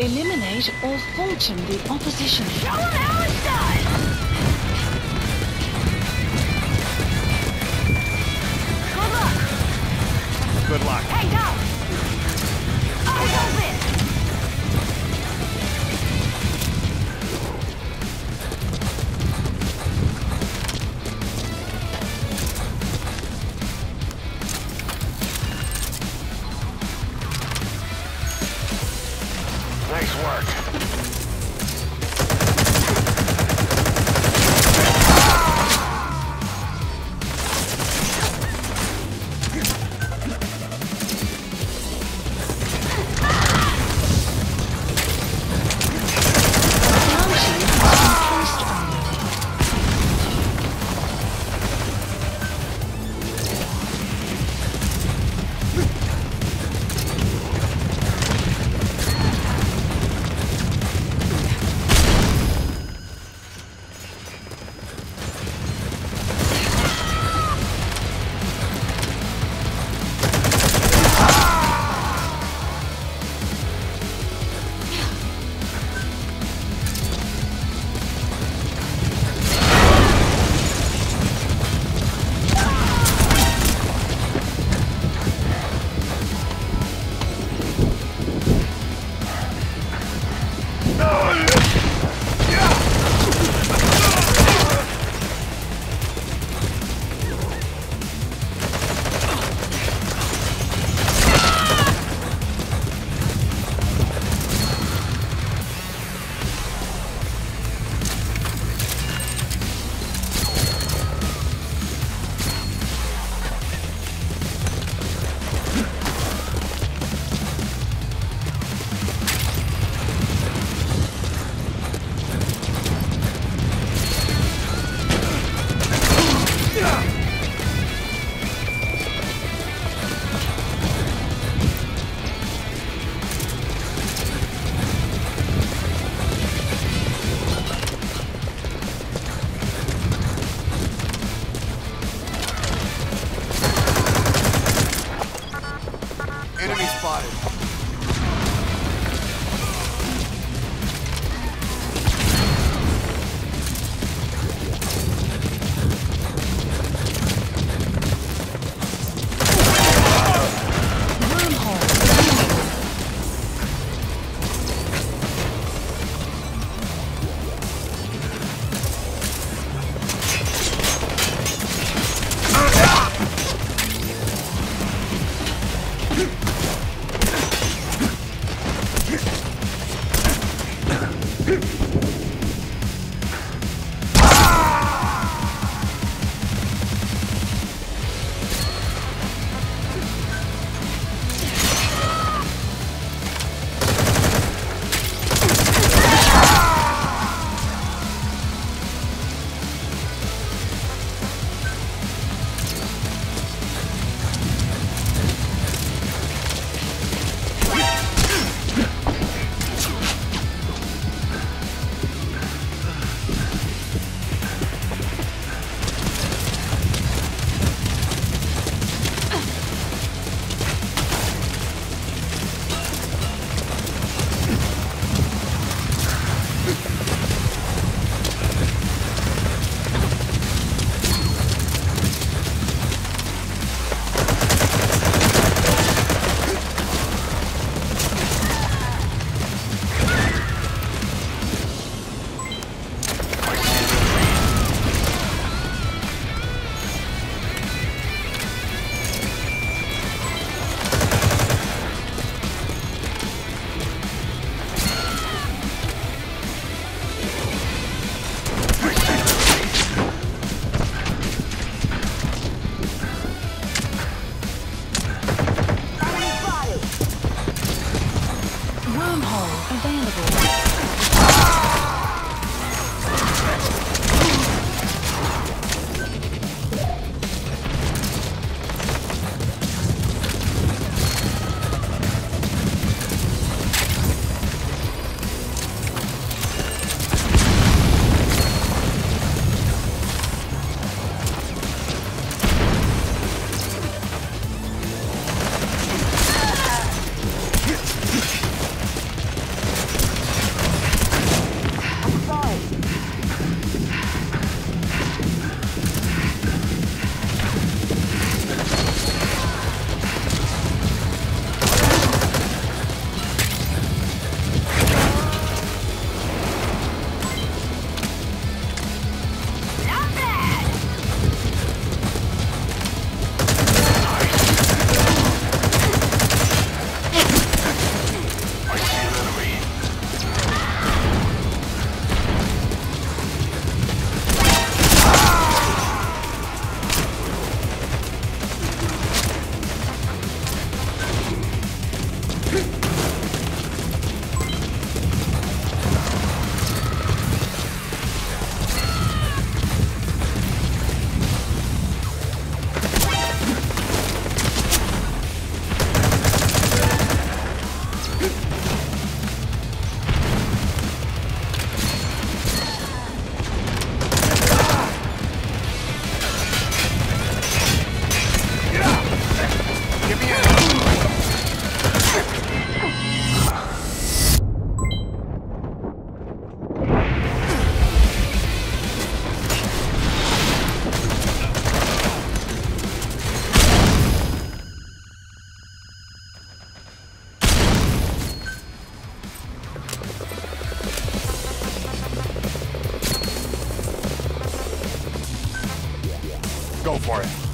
Eliminate or Fulton the opposition. Show 'em how it's done! Good luck! Good luck. Hey, Nice work. Go for it.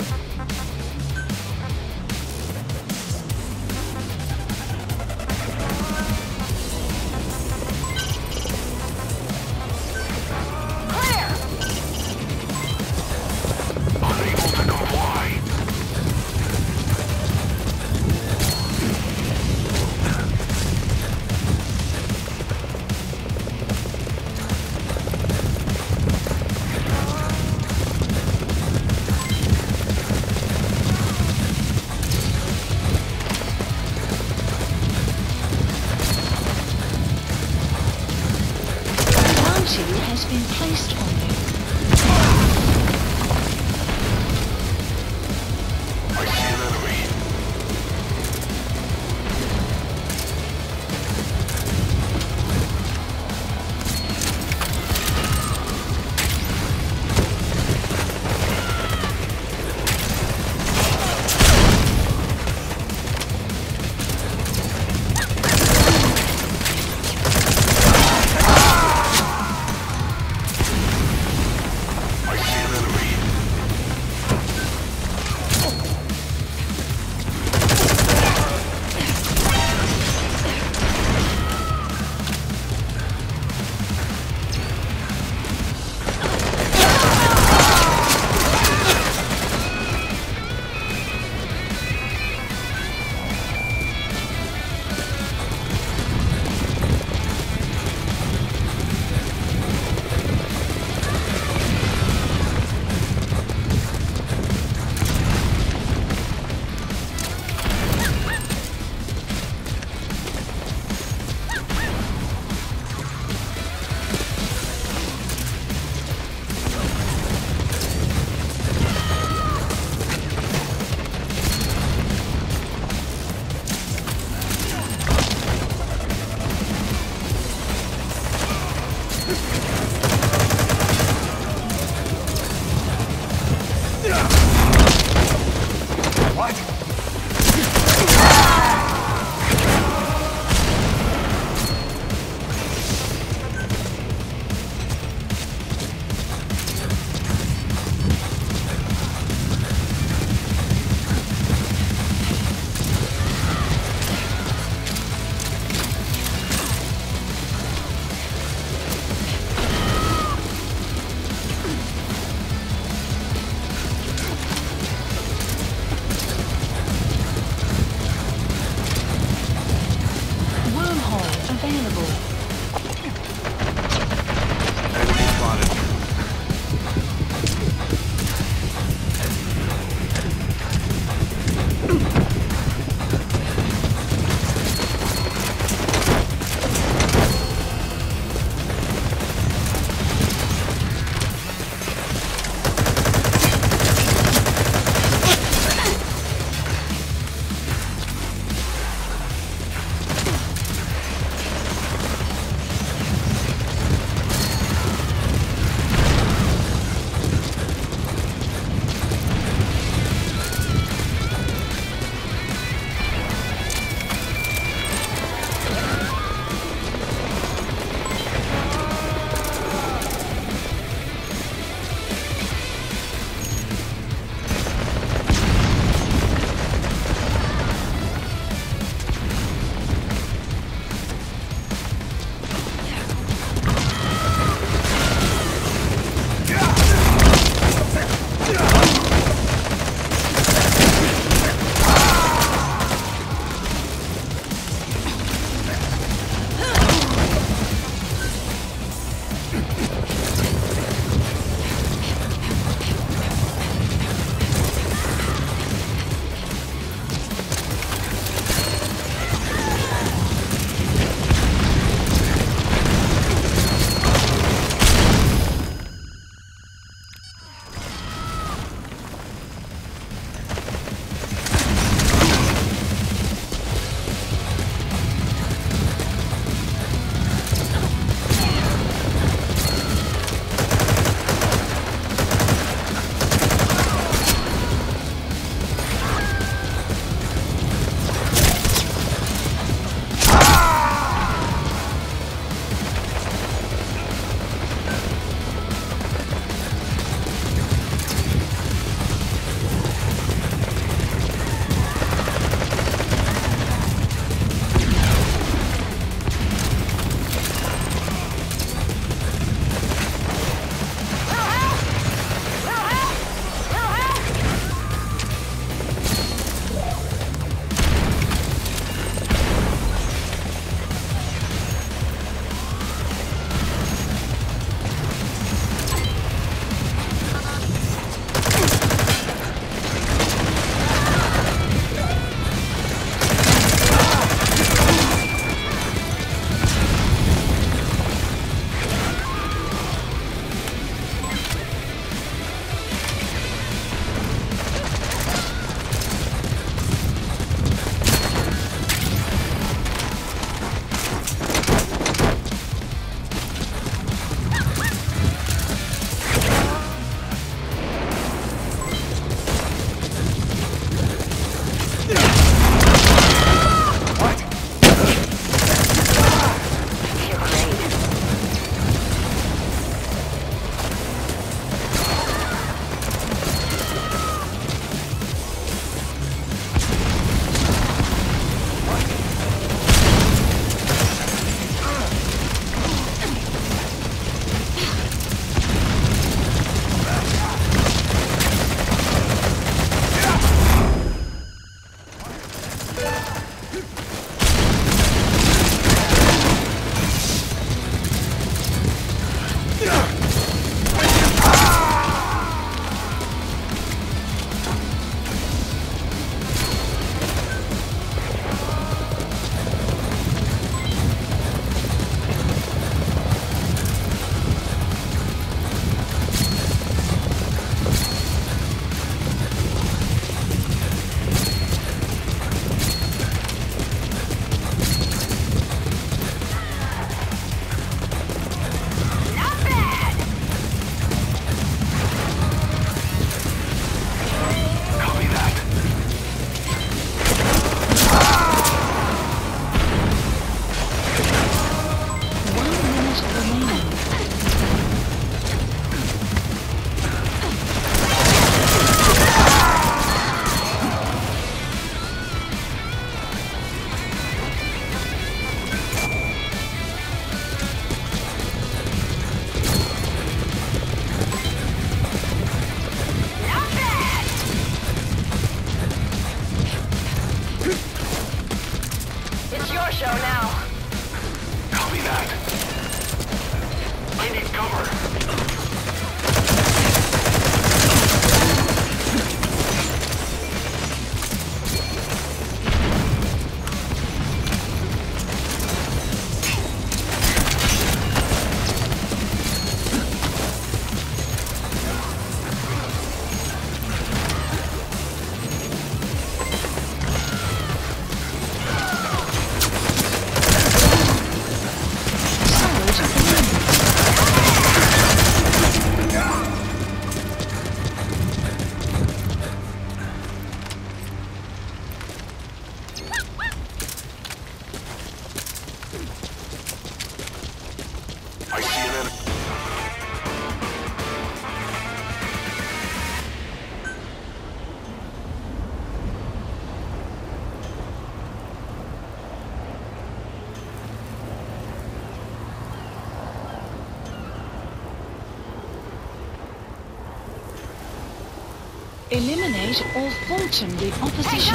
Eliminate or Fulton the opposition.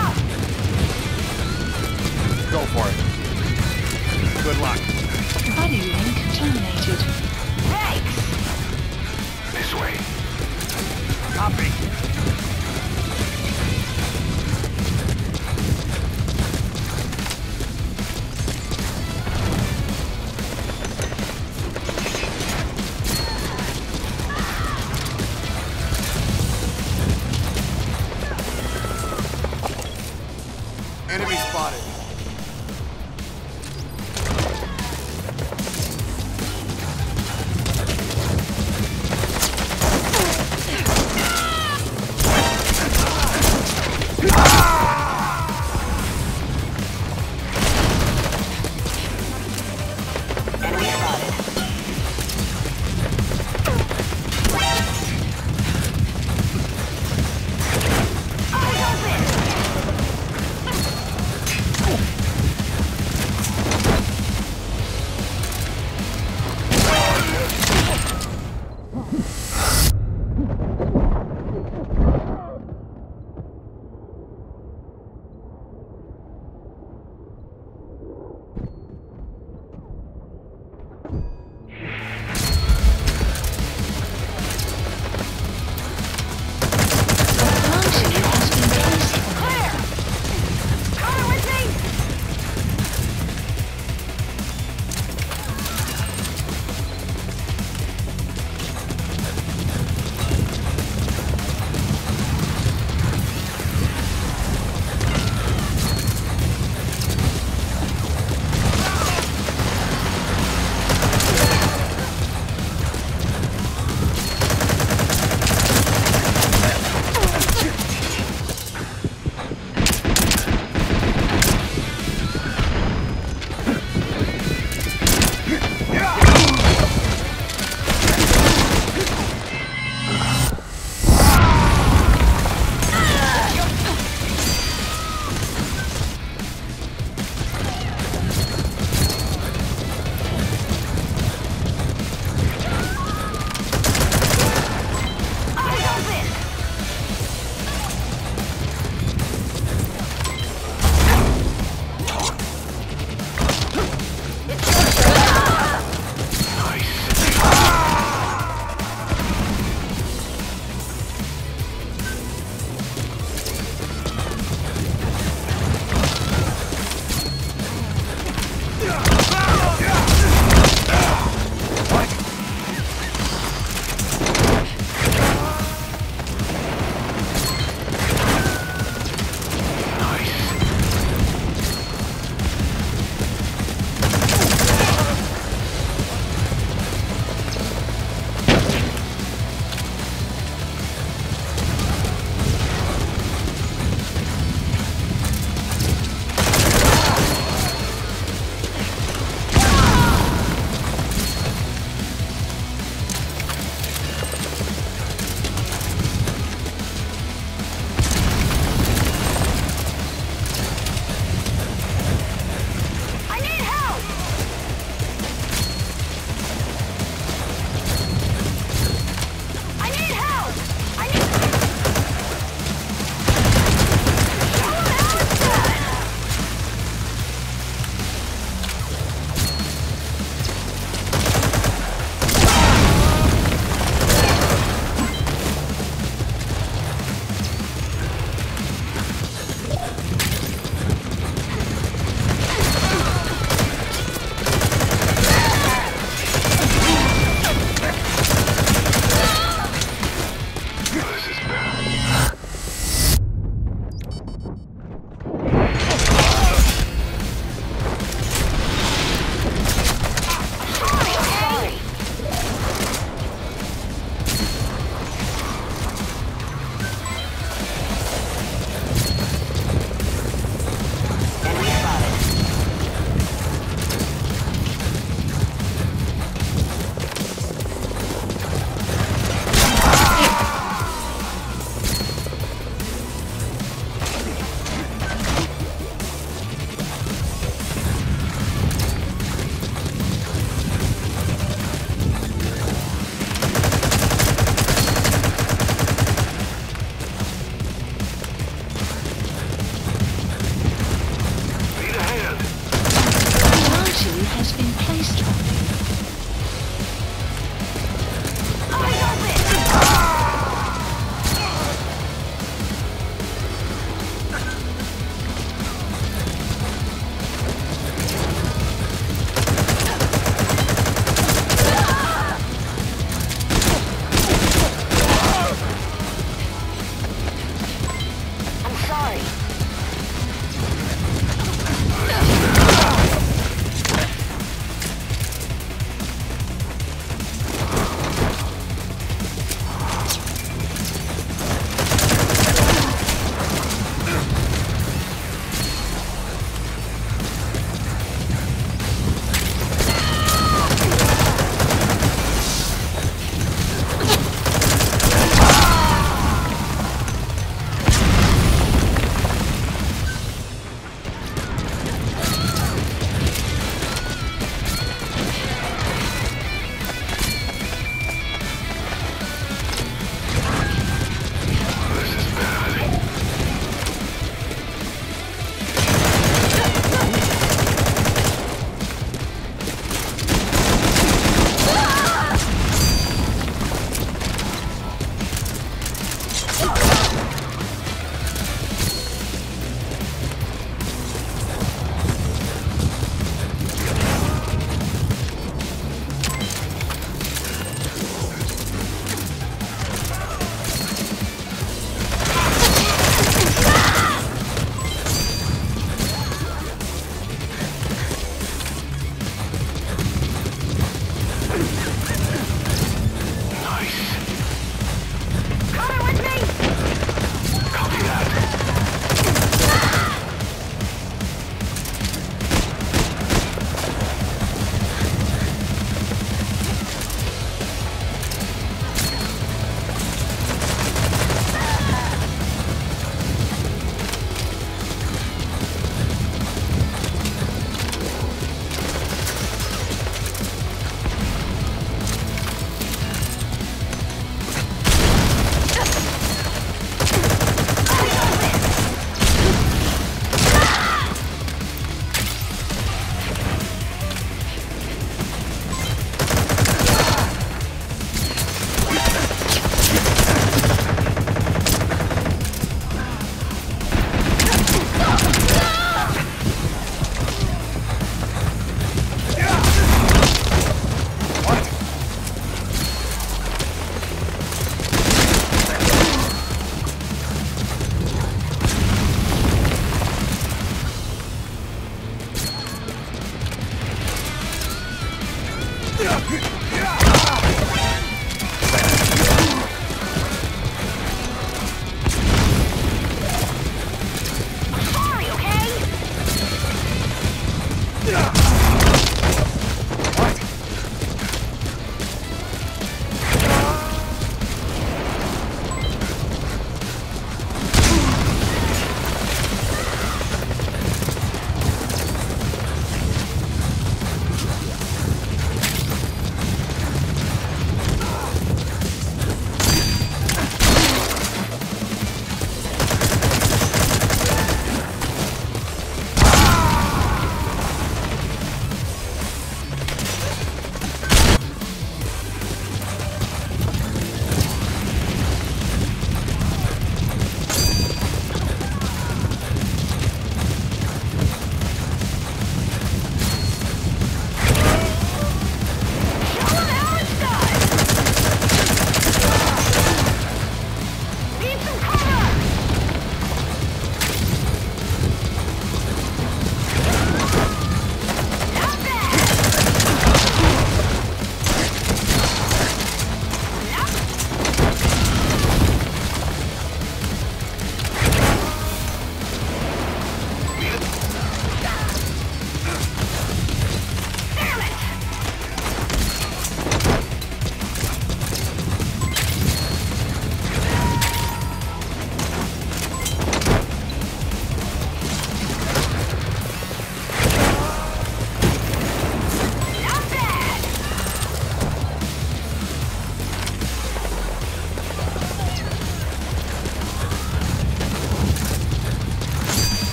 Go for it. Good luck. Buddy link terminated. Thanks! This way. Copy.